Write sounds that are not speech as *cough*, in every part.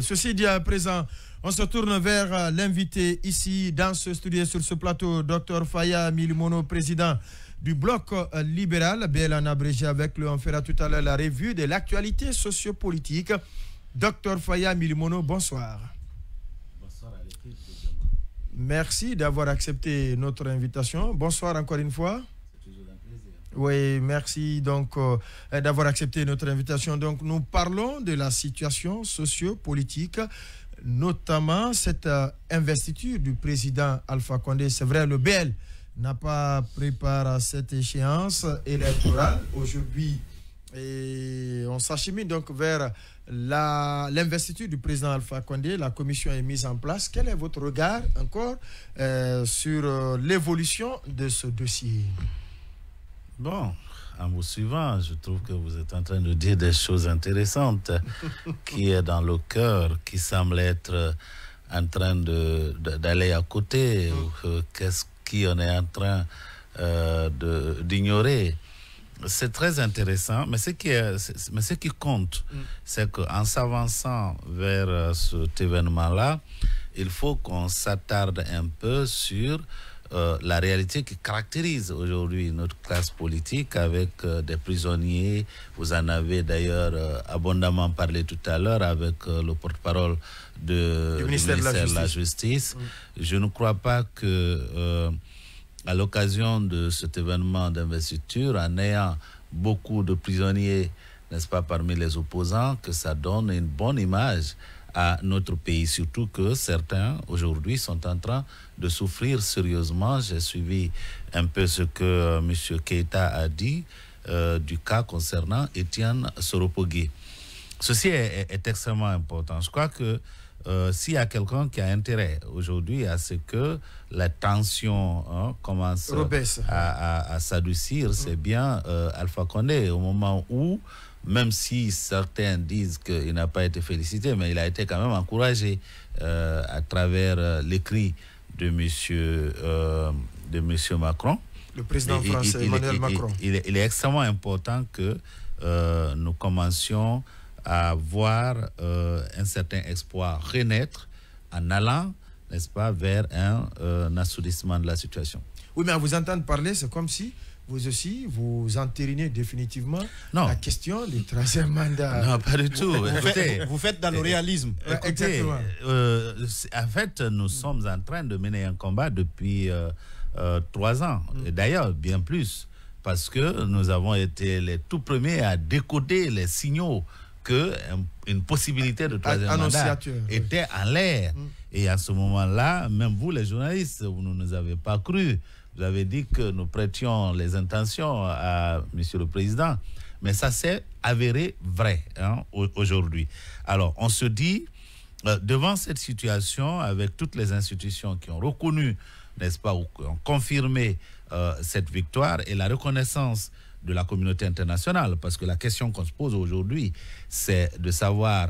ceci dit à présent, on se tourne vers l'invité ici dans ce studio sur ce plateau, Dr Faya Milimono, président du bloc libéral. Bien en abrégé avec lui, on fera tout à l'heure la revue de l'actualité sociopolitique. Dr Faya Milimono, bonsoir. Bonsoir à l'équipe. Merci d'avoir accepté notre invitation. Bonsoir encore une fois. C'est toujours un plaisir. Oui, merci donc euh, d'avoir accepté notre invitation. Donc nous parlons de la situation socio-politique, notamment cette euh, investiture du président Alpha Condé. C'est vrai, le BL n'a pas préparé cette échéance électorale aujourd'hui. Et on s'achemine donc vers l'investiture du président Alpha Condé. La commission est mise en place. Quel est votre regard encore euh, sur l'évolution de ce dossier? Bon, en vous suivant, je trouve que vous êtes en train de dire des choses intéressantes *laughs* qui est dans le cœur, qui semble être en train de- de- d'aller à côté, que- qu'est-ce qu'on est en train euh, de- d'ignorer. C'est très intéressant, mais ce qui, est, mais ce qui compte, c'est qu'en s'avançant vers euh, cet événement-là, il faut qu'on s'attarde un peu sur euh, la réalité qui caractérise aujourd'hui notre classe politique avec euh, des prisonniers. Vous en avez d'ailleurs euh, abondamment parlé tout à l'heure avec le porte-parole de- Du ministère de la Justice. Je ne crois pas que à l'occasion de cet événement d'investiture, en ayant beaucoup de prisonniers, n'est-ce pas, parmi les opposants, que ça donne une bonne image à notre pays, surtout que certains aujourd'hui sont en train de souffrir sérieusement. J'ai suivi un peu ce que euh, M. Keita a dit euh, du cas concernant Étienne Soropogui. Ceci est, est- est extrêmement important. Je crois que euh, s'il y a quelqu'un qui a intérêt aujourd'hui à ce que la tension hein, commence à, à- à s'adoucir, c'est bien Alpha Condé, au moment où, même si certains disent qu'il n'a pas été félicité, mais il a été quand même encouragé euh, à travers euh, l'écrit de monsieur, euh, de monsieur Macron. Le président Et- français il- Emmanuel il- Macron. Il, est- il est extrêmement important que euh, nous commencions à voir un certain exploit renaître en allant, n'est-ce pas, vers un, un assourdissement de la situation. Oui, mais à vous entendre parler, c'est comme si vous aussi, vous entérinez définitivement Non. la question du troisième mandat. Non, pas du tout. Vous faites, vous faites dans le réalisme. Écoutez, exactement. euh, en fait, nous sommes en train de mener un combat depuis euh, euh, trois ans. Et d'ailleurs, bien plus. Parce que nous avons été les tout premiers à décoder les signaux que un- une possibilité de troisième mandat était en l'air. Et à ce moment-là, même vous, les journalistes, vous ne nous avez pas cru. Vous avez dit que nous prêtions les intentions à Monsieur le Président. Mais ça s'est avéré vrai hein, au- aujourd'hui. Alors, on se dit, euh, devant cette situation, avec toutes les institutions qui ont reconnu, n'est-ce pas, ou qui ont confirmé euh, cette victoire et la reconnaissance de la communauté internationale, parce que la question qu'on se pose aujourd'hui, c'est de savoir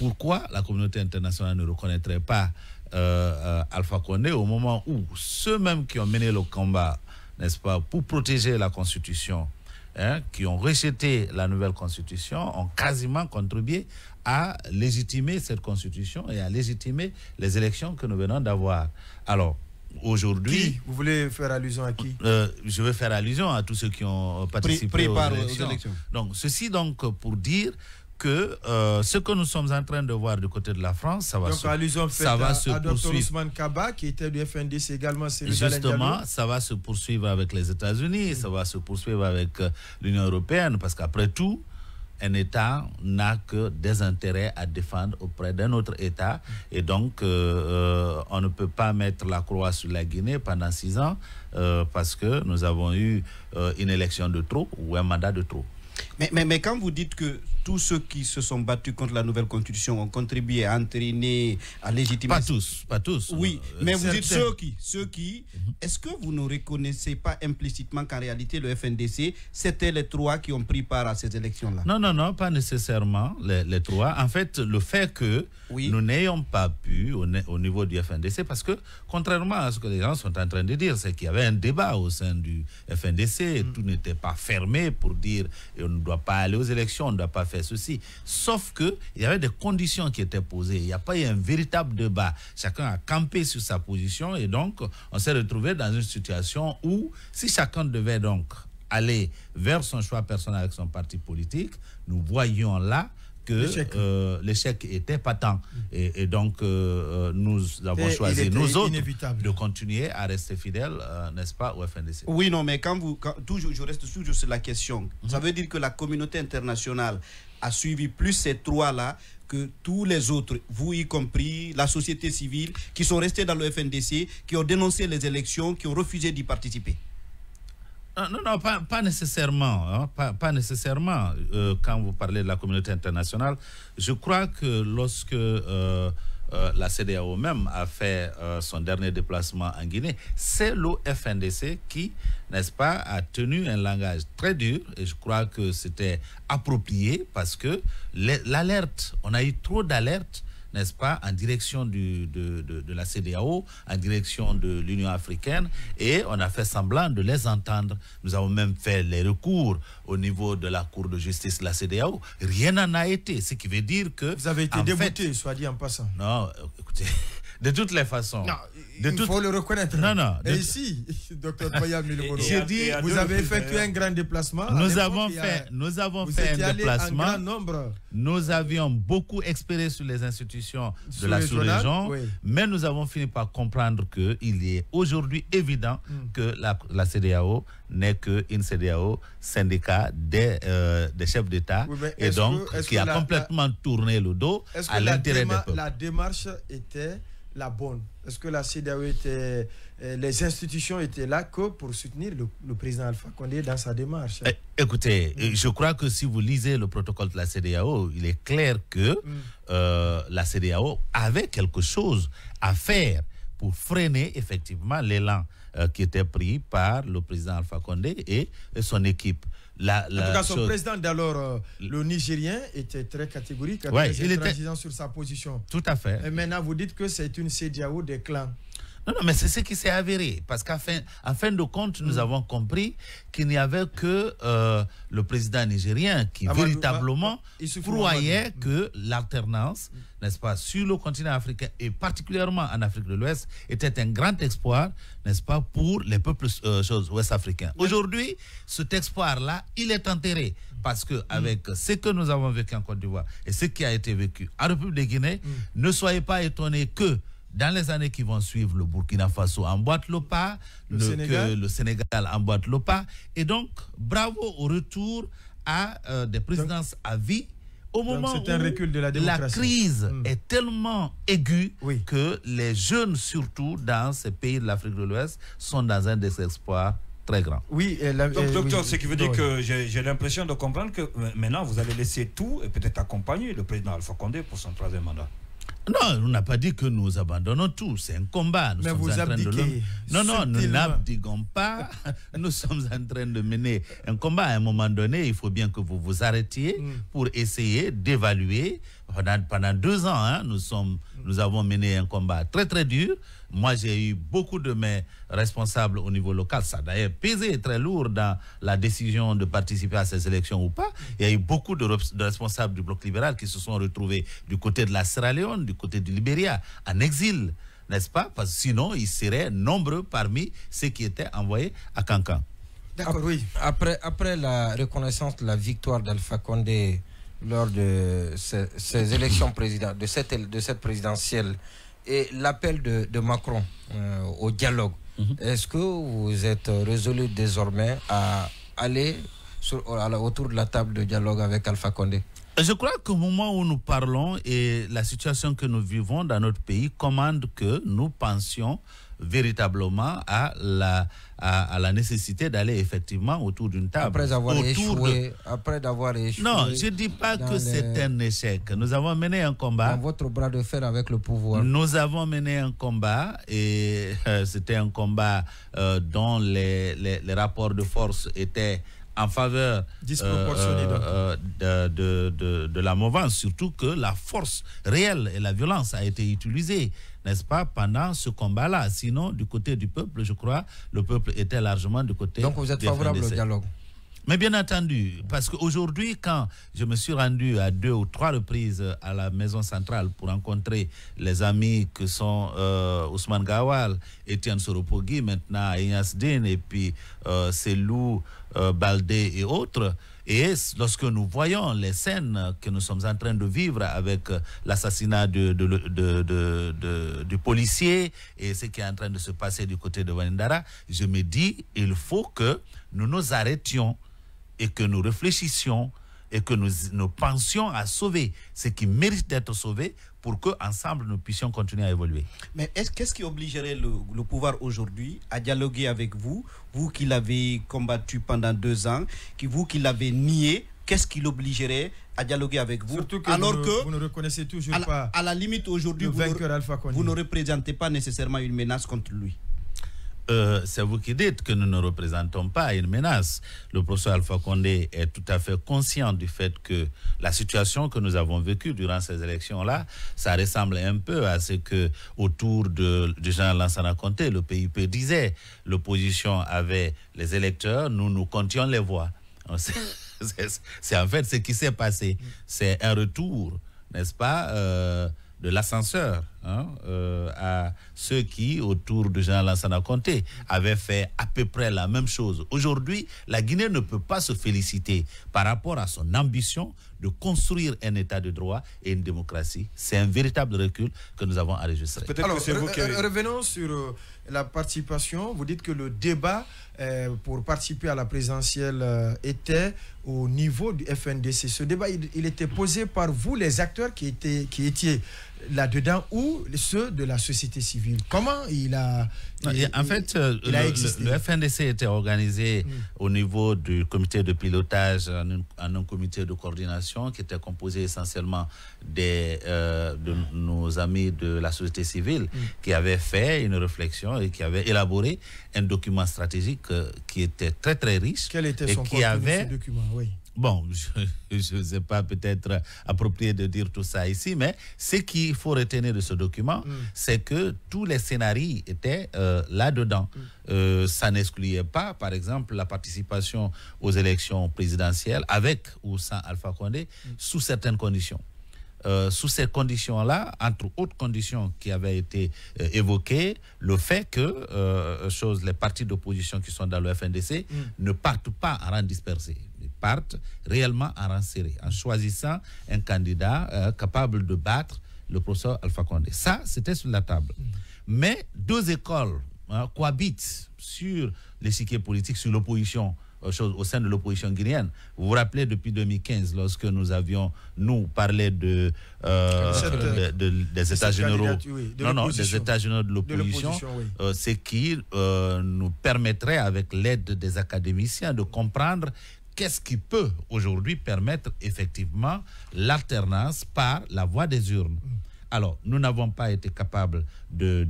pourquoi la communauté internationale ne reconnaîtrait pas euh, euh, Alpha Condé au moment où ceux mêmes qui ont mené le combat, n'est-ce pas, pour protéger la Constitution, hein, qui ont rejeté la nouvelle Constitution, ont quasiment contribué à légitimer cette Constitution et à légitimer les élections que nous venons d'avoir. Alors, aujourd'hui, Vous voulez faire allusion à qui? Euh, je vais faire allusion à tous ceux qui ont participé aux, prépare aux élections. élections. Donc, ceci donc pour dire que euh, ce que nous sommes en train de voir du côté de la France, ça va Donc, se, allusion faite ça va à, se à poursuivre. Ousmane Kaba, qui était du FNDC également. c'est le Dalen Justement, ça va se poursuivre avec les États-Unis, ça va se poursuivre avec euh, l'Union européenne, parce qu'après tout, un État n'a que des intérêts à défendre auprès d'un autre État. Et donc, euh, euh, on ne peut pas mettre la croix sur la Guinée pendant six ans euh, parce que nous avons eu euh, une élection de trop ou un mandat de trop. Mais, mais, mais quand vous dites que tous ceux qui se sont battus contre la nouvelle constitution ont contribué à entraîner, à légitimer... Pas tous, pas tous. Oui, Euh, mais vous dites ceux qui, ceux qui, est-ce que vous ne reconnaissez pas implicitement qu'en réalité le FNDC, c'était les trois qui ont pris part à ces élections-là? Non, non, non, pas nécessairement les, les trois. En fait, le fait que Oui. nous n'ayons pas pu au, niveau du FNDC, parce que contrairement à ce que les gens sont en train de dire, c'est qu'il y avait un débat au sein du FNDC, tout n'était pas fermé pour dire on ne doit pas aller aux élections, on ne doit pas faire fait ceci. Sauf que il y avait des conditions qui étaient posées. Il n'y a pas eu un véritable débat. Chacun a campé sur sa position et donc on s'est retrouvé dans une situation où si chacun devait donc aller vers son choix personnel avec son parti politique, nous voyions là que l'échec euh, était patent. Et, donc, euh, euh, nous avons choisi, nous autres, de continuer à rester fidèles, n'est-ce pas, au FNDC. Oui, non, mais quand vous, toujours, je reste toujours sur la question. Ça mhm. veut dire que la communauté internationale a suivi plus ces trois-là que tous les autres, vous y compris, la société civile, qui sont restés dans le FNDC, qui ont dénoncé les élections, qui ont refusé d'y participer. Non, non, pas, nécessairement. Hein, pas, nécessairement. Euh, quand vous parlez de la communauté internationale, je crois que lorsque euh, euh, la CDAO même a fait son dernier déplacement en Guinée, c'est l'OFNDC qui, n'est-ce pas, a tenu un langage très dur et je crois que c'était approprié parce que l'alerte, on a eu trop d'alertes n'est-ce pas, en direction du, de, de, la CDAO, en direction de l'Union africaine, et on a fait semblant de les entendre. Nous avons même fait les recours au niveau de la Cour de justice de la CDAO. Rien n'en a été, ce qui veut dire que... Vous avez été débouté, soit dit en passant. Non, écoutez, *laughs* de toutes les façons. Non, il faut le reconnaître. Non, non. Et ici, *laughs* docteur Boya dit, vous avez effectué un grand déplacement. Nous avons fait, nous avons fait un déplacement. Grand nombre. Nous avions beaucoup expéré sur les institutions de la sous-région, mais nous avons fini par comprendre qu'il est aujourd'hui évident hmm. que la, la CDAO n'est qu'une CDAO, syndicat des, euh, des chefs d'État, et donc qui a complètement tourné le dos à l'intérêt des peuples. La démarche était la bonne Est-ce que la CDAO était, euh, les institutions étaient là que pour soutenir le, président Alpha Condé dans sa démarche? Eh, Écoutez, euh, je crois que si vous lisez le protocole de la CDAO, il est clair que mm. euh, la CDAO avait quelque chose à faire pour freiner effectivement l'élan qui était pris par le président Alpha Condé et son équipe. La, en tout cas, son président d'alors, euh, le Nigérien, était très catégorique, très il était sur sa position. Tout à fait. Et maintenant, vous dites que c'est une CDAO des clans. Non, non, mais c'est ce qui s'est avéré. Parce qu'en fin, en fin de compte, nous mm. avons compris qu'il n'y avait que euh, le président nigérien qui véritablement croyait mm. que l'alternance, n'est-ce pas, sur le continent africain et particulièrement en Afrique de l'Ouest, était un grand espoir, n'est-ce pas, pour les peuples euh, ouest-africains. Aujourd'hui, cet espoir-là, il est enterré. Parce que avec mm. ce que nous avons vécu en Côte d'Ivoire et ce qui a été vécu en République de Guinée, ne soyez pas étonnés que dans les années qui vont suivre, le Burkina Faso emboîte le pas, le, Sénégal. le Sénégal emboîte le pas. Et donc, bravo au retour à euh, des présidences à vie au moment où de la, la, crise hmm. est tellement aiguë que les jeunes, surtout dans ces pays de l'Afrique de l'Ouest, sont dans un désespoir très grand. Oui, Donc, docteur, ce qui veut dire que j'ai l'impression de comprendre que maintenant, vous allez laisser tout et peut-être accompagner le président Alpha Condé pour son troisième mandat. Non, on n'a pas dit que nous abandonnons tout. C'est un combat. Nous sommes en train de Non, non, nous n'abdiquons pas. *laughs* nous sommes en train de mener un combat. À un moment donné, il faut bien que vous vous arrêtiez mm. pour essayer d'évaluer. Pendant, deux ans, hein, nous, sommes, nous avons mené un combat très, très dur. Moi, j'ai eu beaucoup de mes responsables au niveau local. Ça a d'ailleurs pesé très lourd dans la décision de participer à ces élections ou pas. Il y a eu beaucoup de, responsables du bloc libéral qui se sont retrouvés du côté de la Sierra Leone, du côté du Libéria, en exil, n'est-ce pas? Parce que sinon, ils seraient nombreux parmi ceux qui étaient envoyés à Cancan. D'accord, oui. Après, après la reconnaissance de la victoire d'Alpha Condé lors de ces, élections présidentielles, de cette, de cette présidentielle, et l'appel de, Macron euh, au dialogue, mhm. est-ce que vous êtes résolu désormais à aller sur, autour de la table de dialogue avec Alpha Condé? Je crois qu'au moment où nous parlons et la situation que nous vivons dans notre pays commande que nous pensions véritablement à la, à, la nécessité d'aller effectivement autour d'une table. Après avoir échoué. Après d'avoir échoué. Non, je ne dis pas que c'est un échec. Nous avons mené un combat. Dans votre bras de fer avec le pouvoir. Nous avons mené un combat et euh, c'était un combat euh, dont les, les, les rapports de force étaient en faveur euh, euh, de, de, de, la mouvance, surtout que la force réelle et la violence a été utilisée, n'est-ce pas, pendant ce combat-là. Sinon, du côté du peuple, je crois, le peuple était largement du côté. Donc vous êtes favorable au dialogue Mais bien entendu, parce qu'aujourd'hui, quand je me suis rendu à deux ou trois reprises à la maison centrale pour rencontrer les amis que sont euh, Ousmane Gawal, Etienne Soropogui, maintenant Ignace Din, et puis euh, Selou, euh, Baldé et autres, et lorsque nous voyons les scènes que nous sommes en train de vivre avec euh, l'assassinat de, de, de, du policier et ce qui est en train de se passer du côté de Wanindara, je me dis, il faut que nous nous arrêtions et que nous réfléchissions et que nous, nous pensions à sauver ce qui mérite d'être sauvé pour que ensemble nous puissions continuer à évoluer. Mais est-ce qu'est-ce qui obligerait le, le pouvoir aujourd'hui à dialoguer avec vous, vous qui l'avez combattu pendant deux ans, qui vous qui l'avez nié, qu'est-ce qui l'obligerait à dialoguer avec vous Surtout que alors vous, ne, que vous ne reconnaissez toujours à la, pas à la limite aujourd'hui le vous, vainqueur ne- Alpha Condé. vous ne représentez pas nécessairement une menace contre lui? Euh, c'est vous qui dites que nous ne représentons pas une menace. Le professeur Alpha Condé est tout à fait conscient du fait que la situation que nous avons vécue durant ces élections-là, ça ressemble un peu à ce que autour de, général Lansana Conté, le PIP disait, l'opposition avait les électeurs, nous nous comptions les voix. *laughs* C'est en fait ce qui s'est passé. C'est un retour, n'est-ce pas, euh, de l'ascenseur hein, euh, à ceux qui, autour de Jean Lansana Conté, avaient fait à peu près la même chose. Aujourd'hui, la Guinée ne peut pas se féliciter par rapport à son ambition de construire un État de droit et une démocratie. C'est un véritable recul que nous avons enregistré. Peut-être Alors, que c'est vous re- qui re- avez... revenons sur euh, la participation. Vous dites que le débat euh, pour participer à la présidentielle était au niveau du FNDC. Ce débat, il, il était posé par vous, les acteurs qui étaient, qui étiez là-dedans, ou ceux de la société civile. Comment il a... Il- et en fait, euh, il a le, existé? le- le FNDC était organisé au niveau du comité de pilotage en un, en un comité de coordination qui était composé essentiellement des, euh, de nos amis de la société civile qui avaient fait une réflexion et qui avaient élaboré un document stratégique euh, qui était très très riche Quel était et son qui contenu, avait ce document? Oui. Bon, *laughs* je ne sais pas peut-être approprié de dire tout ça ici, mais ce qu'il faut retenir de ce document, c'est que tous les scénarios étaient euh, là-dedans. Euh, ça n'excluait pas, par exemple, la participation aux élections présidentielles avec ou sans Alpha Condé, sous certaines conditions. Euh, sous ces conditions-là, entre autres conditions qui avaient été euh, évoquées, le fait que euh, chose, les partis d'opposition qui sont dans le FNDC ne partent pas en rang dispersé, partent réellement en rang serré, en choisissant un candidat euh, capable de battre le professeur Alpha Condé. Ça, c'était sur la table. Mais deux écoles hein, cohabitent sur l'échiquier politique, sur l'opposition euh, au sein de l'opposition guinéenne. Vous vous rappelez depuis 2015, lorsque nous avions, nous, parlé de, euh, Cette, de- de- des États généraux, oui, de non, non, des l'opposition. États généraux de l'opposition, l'opposition, oui. euh, ce qui euh, nous permettrait, avec l'aide des académiciens, de comprendre qu'est-ce qui peut aujourd'hui permettre effectivement l'alternance par la voie des urnes? Alors, nous n'avons pas été capables de,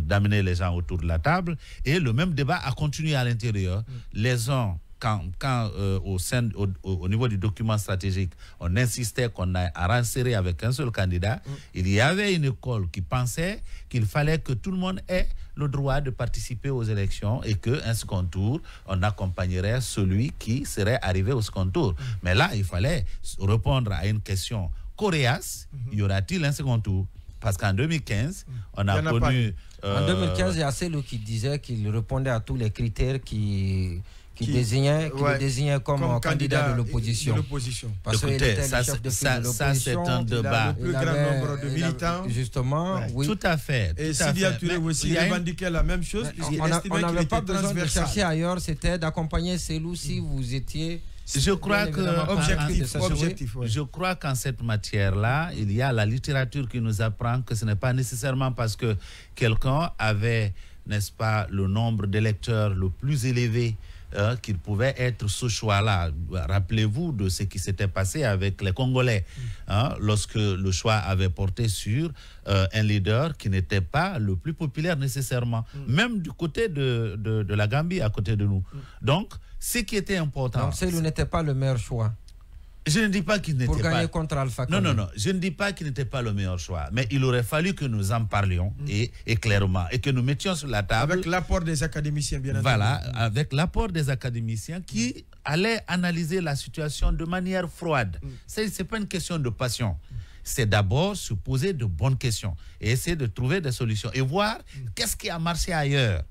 d'amener les gens autour de la table et le même débat a continué à l'intérieur. Les uns, quand, quand euh, au, sein, au, au- au niveau du document stratégique, on insistait qu'on a à renseigner avec un seul candidat, il y avait une école qui pensait qu'il fallait que tout le monde ait le droit de participer aux élections et qu'un second tour, on accompagnerait celui qui serait arrivé au second tour. Mais là, il fallait répondre à une question coréace, y aura-t-il un second tour? Parce qu'en 2015, on Il a en connu... En euh, 2015, il y a Cellou qui disait qu'il répondait à tous les critères qui, qui, Qui- désignaient, qui ouais, le désignaient comme, Comme candidat, de de l'opposition. Parce qu'il Écoutez, était ça, le chef de ça- de ça, c'est un débat. le plus grand avait- nombre de avait- militants. Justement, Ouais. oui. Tout à fait. Et tout à Sidi fait. Touré aussi il revendiquait la même chose, puisqu'il on n'avait était pas besoin de chercher ailleurs, c'était d'accompagner Cellou si vous étiez. Je crois que Objectif, en. Je crois qu'en cette matière-là, il y a la littérature qui nous apprend que ce n'est pas nécessairement parce que quelqu'un avait, n'est-ce pas, le nombre d'électeurs le plus élevé euh, qu'il pouvait être ce choix-là. Rappelez-vous de ce qui s'était passé avec les Congolais, hein, lorsque le choix avait porté sur euh, un leader qui n'était pas le plus populaire nécessairement, même du côté de, de, de la Gambie à côté de nous. Donc, ce qui était important, Donc Cellou n'était pas le meilleur choix. Je ne dis pas qu'il n'était pas. contre Alpha Non, non, non. Je ne dis pas qu'il n'était pas le meilleur choix. Mais il aurait fallu que nous en parlions et, et clairement. Et que nous mettions sur la table. Avec l'apport des académiciens, bien entendu. Voilà, avec l'apport des académiciens qui allaient analyser la situation de manière froide. Ce n'est pas une question de passion. C'est d'abord se poser de bonnes questions et essayer de trouver des solutions et voir qu'est-ce qui a marché ailleurs.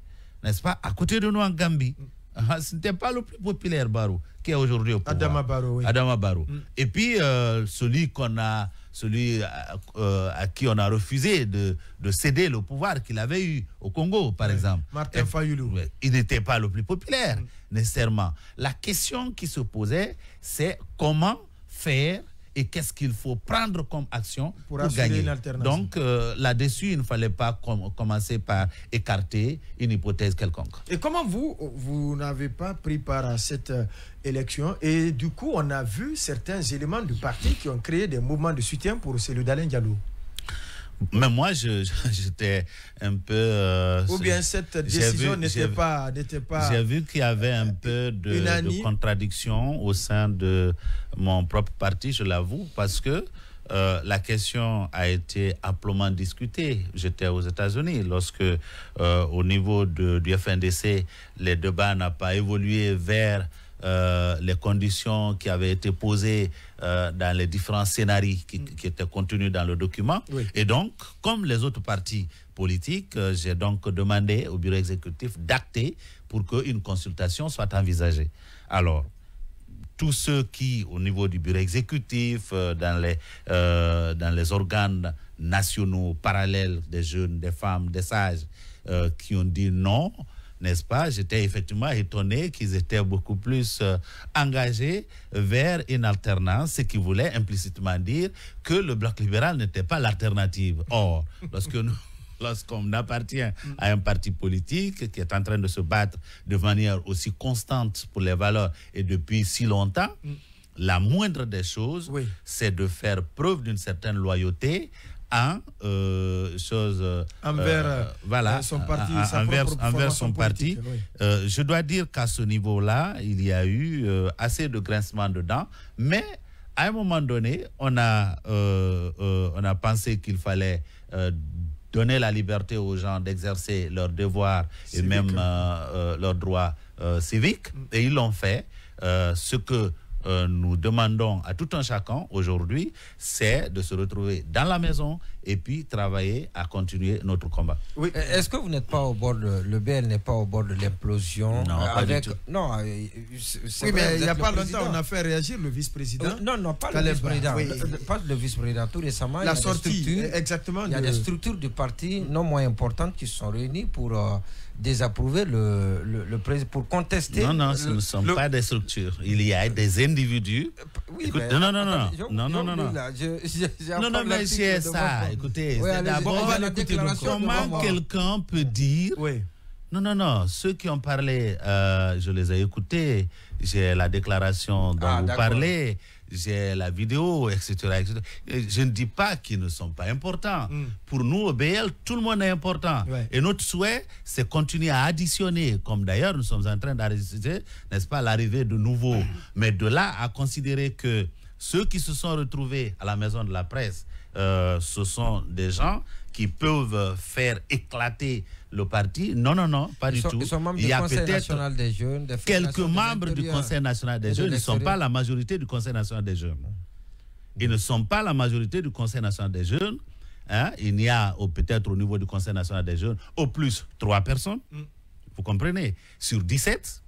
N'est-ce pas À côté de nous en Gambie, ah, ce n'était pas le plus populaire Barou qui est aujourd'hui au pouvoir. Adama Barrow, oui. Adama Barrow. Et puis, euh, celui qu'on a, celui à, euh, à qui on a refusé de, de céder le pouvoir qu'il avait eu au Congo, par exemple. Martin Fayoulou. Il n'était pas le plus populaire, nécessairement. La question qui se posait, c'est comment faire et qu'est-ce qu'il faut prendre comme action Pour pour, gagner. Donc, euh, là-dessus, il ne fallait pas com- commencer par écarter une hypothèse quelconque. Et comment vous, vous n'avez pas pris part à cette euh, élection Et du coup, on a vu certains éléments du parti qui ont créé des mouvements de soutien pour celui d'Alain Diallo? Mais moi, j'étais un peu... euh, Ou bien cette décision n'était pas. J'ai vu qu'il y avait un peu de, de contradiction au sein de mon propre parti, je l'avoue, parce que euh, la question a été amplement discutée. J'étais aux États-Unis lorsque, euh, au niveau de- du FNDC, les débats n'ont pas évolué vers euh, les conditions qui avaient été posées dans les différents scénarios qui, qui étaient contenus dans le document. Oui. Et donc, comme les autres partis politiques, j'ai donc demandé au bureau exécutif d'acter pour qu'une consultation soit envisagée. Alors, tous ceux qui, au niveau du bureau exécutif, euh, dans, les, euh, dans les organes nationaux parallèles des jeunes, des femmes, des sages, euh, qui ont dit non, n'est-ce pas? J'étais effectivement étonné qu'ils étaient beaucoup plus engagés vers une alternance, ce qui voulait implicitement dire que le bloc libéral n'était pas l'alternative. Or, lorsque nous lorsqu'on appartient à un parti politique qui est en train de se battre de manière aussi constante pour les valeurs et depuis si longtemps, la moindre des choses, Oui. c'est de faire preuve d'une certaine loyauté en euh, chose euh, Envers, euh, euh, voilà son parti, sa envers, envers son parti oui. Je dois dire qu'à ce niveau-là il y a eu assez de grincement dedans mais à un moment donné on a on a pensé qu'il fallait donner la liberté aux gens d'exercer leurs devoirs et même euh, euh, leurs droits euh, civiques et ils l'ont fait. Ce que nous demandons à tout un chacun aujourd'hui, c'est de se retrouver dans la maison et puis travailler à continuer notre combat. Oui. Est-ce que vous n'êtes pas au bord de. Le BL n'est pas au bord de l'implosion? Non, euh, pas du avec, tout. Non, euh, Oui, vrai, mais il n'y a pas longtemps, on a fait réagir le vice-président. Euh, non, non, pas le vice-président. oui. Pas le vice-président. Tout récemment, il y La a des sortie, structures- exactement. Il y a de- des structures du parti non moins importantes qui se sont réunies pour euh, désapprouver le, le, le président, pour contester. Non, non, ce le- ne sont le- pas des structures. Il y a des individus. Oui, Écoute, mais- non, non, non, non. Non, non, non, lis non. là, je- je- *laughs* j'ai Non, non, Écoutez, Oui, d'abord on va l'écouter, comment quelqu'un peut dire Oui. Non, non, non. Ceux qui ont parlé, euh, je les ai écoutés. J'ai la déclaration dont Ah, vous parlez. J'ai la vidéo, etc., etc. Et Je ne dis pas qu'ils ne sont pas importants. Mm. Pour nous, au BL, tout le monde est important. Ouais. Et notre souhait, c'est continuer à additionner, comme d'ailleurs nous sommes en train d'enregistrer, n'est-ce pas, l'arrivée de nouveaux. Mais de là à considérer que ceux qui se sont retrouvés à la maison de la presse, euh, ce sont des gens qui peuvent faire éclater le parti. Non, non, non, pas Ils du sont, tout. ils sont membres Il y a peut-être national des jeunes, des quelques membres du. Conseil national des jeunes. Ils ne sont pas la majorité du Conseil national des jeunes. Ils ne sont pas la majorité du Conseil national des jeunes. Hein? Il y a peut-être au niveau du Conseil national des jeunes au plus trois personnes. Vous comprenez? Sur 17.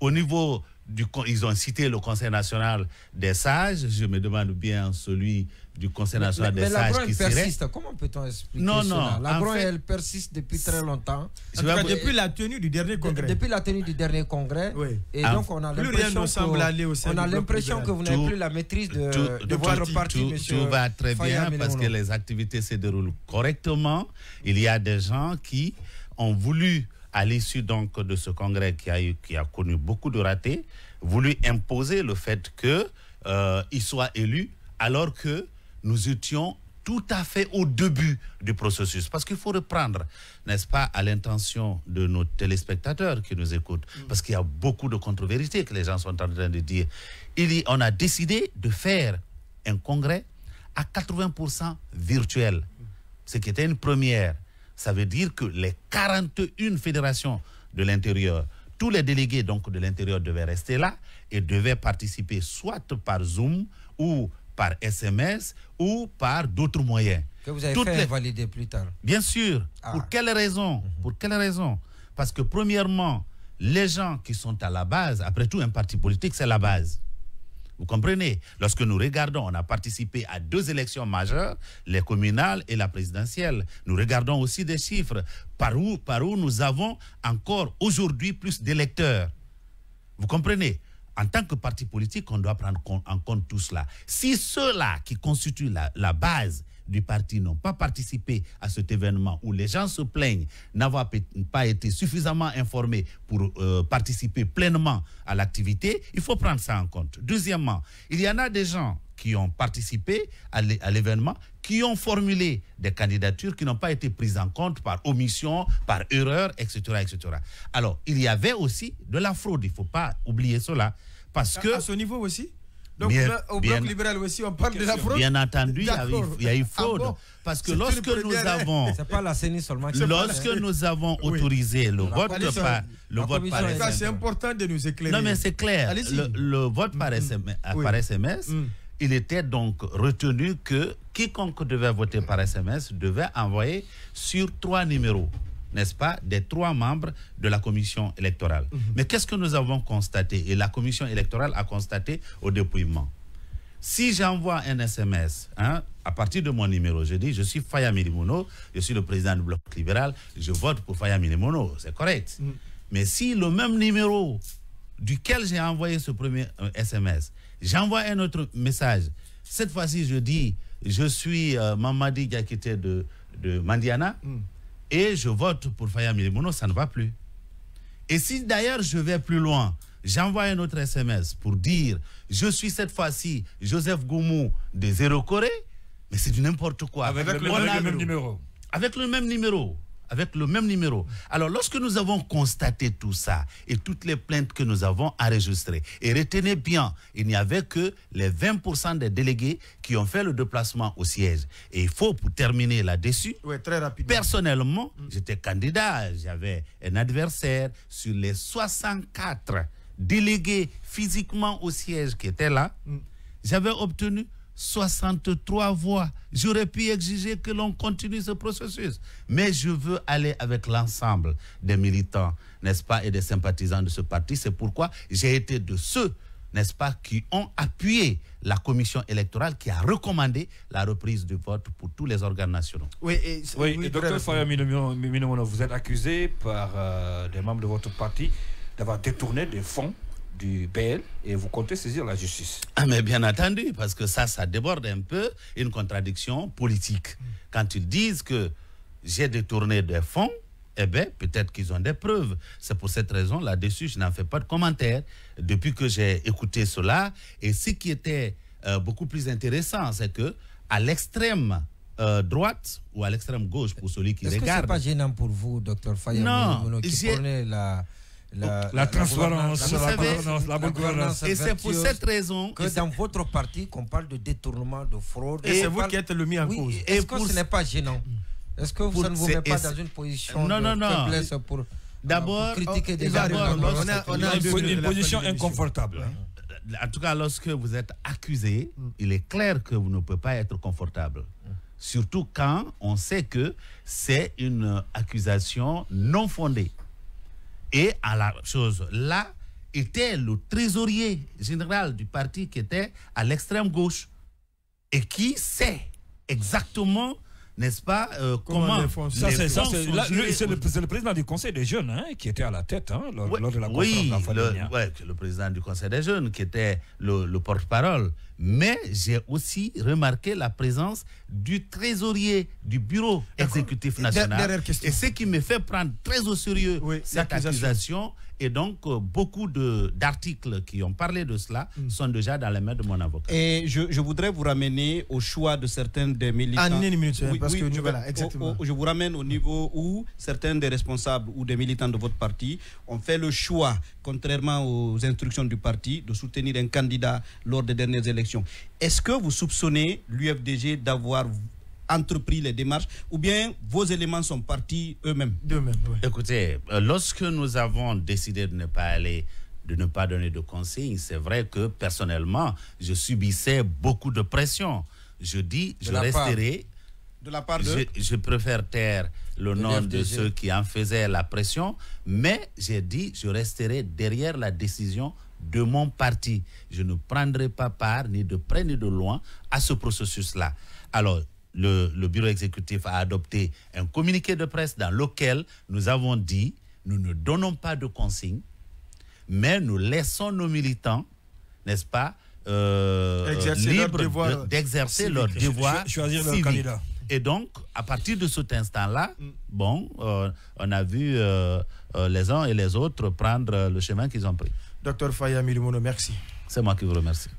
Au niveau du... Ils ont cité le Conseil national des sages. Je me demande bien celui du Conseil Mais, national mais des la sages qui serait... persiste. Comment peut-on expliquer Non, cela? non, La grogne, fait- elle persiste depuis très longtemps. En tout cas, vous- depuis la tenue du dernier De- congrès. depuis la tenue du dernier congrès. Oui. Et Ah, donc, on a plus rien l'impression ne semble aller au que, on a l'impression que vous n'avez plus la maîtrise de, tout, de tout- votre parti, tout- monsieur. tout va très Faya bien parce que les activités se déroulent correctement. Il y a des gens qui ont voulu, à l'issue donc de ce congrès qui a, eu, qui a connu beaucoup de ratés, voulu imposer le fait que euh, soit élu alors que nous étions tout à fait au début du processus. Parce qu'il faut reprendre, n'est-ce pas, à l'intention de nos téléspectateurs qui nous écoutent. Parce qu'il y a beaucoup de contre-vérités que les gens sont en train de dire. Il y, on a décidé de faire un congrès à 80% virtuel, ce qui était une première. Ça veut dire que les 41 fédérations de l'intérieur, tous les délégués donc de l'intérieur devaient rester là et devaient participer soit par Zoom ou par SMS ou par d'autres moyens. Que vous avez fait valider plus tard. Bien sûr. Ah. Pour quelle raison? Pour quelle raison? Parce que premièrement, les gens qui sont à la base, après tout, un parti politique, c'est la base. Vous comprenez? Lorsque nous regardons, on a participé à deux élections majeures, les communales et la présidentielle. Nous regardons aussi des chiffres par où, par où nous avons encore aujourd'hui plus d'électeurs? Vous comprenez? En tant que parti politique, on doit prendre en compte tout cela. Si ceux-là qui constituent la, base du parti n'ont pas participé à cet événement où les gens se plaignent n'avoir pas été suffisamment informés pour euh, participer pleinement à l'activité, il faut prendre ça en compte. Deuxièmement, il y en a des gens qui ont participé à l'événement, qui ont formulé des candidatures qui n'ont pas été prises en compte par omission, par erreur, etc., etc. Alors, il y avait aussi de la fraude, il ne faut pas oublier cela. Parce que, à ce niveau aussi? Donc, au bloc libéral aussi, on parle de la fraude Bien entendu, il y, a eu, ah fraude. parce que lorsque nous avons. C'est pas la seulement. Lorsque nous avons autorisé le vote par. Le vote par SMS. C'est important de nous éclairer. Non, mais c'est clair. Le, vote par SMS, mm, mm. par SMS mm il était donc retenu que quiconque devait voter par SMS devait envoyer sur trois numéros, n'est-ce pas, des trois membres de la commission électorale. Mhm. Mais qu'est-ce que nous avons constaté? Et la commission électorale a constaté au dépouillement. Si j'envoie un SMS hein, à partir de mon numéro, je dis je suis Faya Milimono, je suis le président du bloc libéral, je vote pour Faya Milimono, c'est correct. Mhm. Mais si le même numéro duquel j'ai envoyé ce premier SMS J'envoie un autre message. Cette fois-ci, je dis, je suis euh, Mamadi Gakite de, de Mandiana hmm. Et je vote pour Faya Milimono, ça ne va plus. Et si d'ailleurs je vais plus loin, j'envoie un autre SMS pour dire, je suis cette fois-ci Joseph Goumou de Zéro Corée, mais c'est du n'importe quoi. avec le même numéro. Avec le même numéro avec le même numéro. Alors, lorsque nous avons constaté tout ça et toutes les plaintes que nous avons enregistrées, et retenez bien, il n'y avait que les 20% des délégués qui ont fait le déplacement au siège. Et il faut, pour terminer là-dessus, très rapidement. personnellement, mm. j'étais candidat, j'avais un adversaire sur les 64 délégués physiquement au siège qui étaient là. Mm. J'avais obtenu 63 voix. J'aurais pu exiger que l'on continue ce processus. Mais je veux aller avec l'ensemble des militants, n'est-ce pas, et des sympathisants de ce parti. C'est pourquoi j'ai été de ceux, n'est-ce pas, qui ont appuyé la commission électorale qui a recommandé la reprise du vote pour tous les organes nationaux. Oui, et, oui, docteur Faya vous êtes accusé par euh, des membres de votre parti d'avoir détourné des fonds du BL et vous comptez saisir la justice. Ah mais bien entendu, parce que ça, ça déborde un peu une contradiction politique. Quand ils disent que j'ai détourné des fonds, eh bien, peut-être qu'ils ont des preuves. C'est pour cette raison, là-dessus, je n'en fais pas de commentaire depuis que j'ai écouté cela. Et ce qui était euh, beaucoup plus intéressant, c'est que à l'extrême euh, droite ou à l'extrême gauche, pour celui qui regarde... Est-ce que ce pas gênant pour vous, docteur non, qui prenait la la, transparence, la, bonne gouvernance. Et c'est pour cette raison que dans votre parti qu'on parle de détournement, de fraude. Et, c'est vous qui êtes le mis en cause. Est-ce que ce n'est pas gênant Est-ce que vous, ça ne vous met pas dans une position de faiblesse pour, euh, D'abord, critiquer des On a, une, position inconfortable. En tout cas, lorsque vous êtes accusé, mm. il est clair que vous ne pouvez pas être confortable. Mm. Surtout quand on sait que c'est une accusation non fondée. Et à la chose là était le trésorier général du parti qui était à l'extrême gauche et qui sait exactement n'est-ce pas euh, comment, ça c'est le, président du conseil des jeunes hein, qui était à la tête hein, lors, de la conférence oui, le, ouais, le président du conseil des jeunes qui était le, porte-parole mais j'ai aussi remarqué la présence du trésorier du bureau exécutif national. Et ce qui me fait prendre très au sérieux cette accusation. Et donc, euh, beaucoup d'articles qui ont parlé de cela mm. sont déjà dans les mains de mon avocat. Et je, je, voudrais vous ramener au choix de certains des militants. En une minute, parce que je, voilà, exactement. je vous ramène au niveau où certains des responsables ou des militants de votre parti ont fait le choix, contrairement aux instructions du parti, de soutenir un candidat lors des dernières élections. Est-ce que vous soupçonnez l'UFDG d'avoir entrepris les démarches ou bien vos éléments sont partis eux-mêmes? D'eux-mêmes, Écoutez, euh, lorsque nous avons décidé de ne pas aller de ne pas donner de consignes, c'est vrai que personnellement, je subissais beaucoup de pression. Je dis, je resterai. De la part de... je, préfère taire le nom de ceux qui en faisaient la pression, mais j'ai dit, je resterai derrière la décision de mon parti. Je ne prendrai pas part, ni de près ni de loin, à ce processus-là. Alors, le, bureau exécutif a adopté un communiqué de presse dans lequel nous avons dit nous ne donnons pas de consignes, mais nous laissons nos militants, n'est-ce pas, euh, libres d'exercer leur devoir, choisir leur candidat. Et donc, à partir de cet instant-là, mm. bon, euh, on a vu euh, les uns et les autres prendre le chemin qu'ils ont pris. Docteur Faya Milimono, merci. C'est moi qui vous remercie.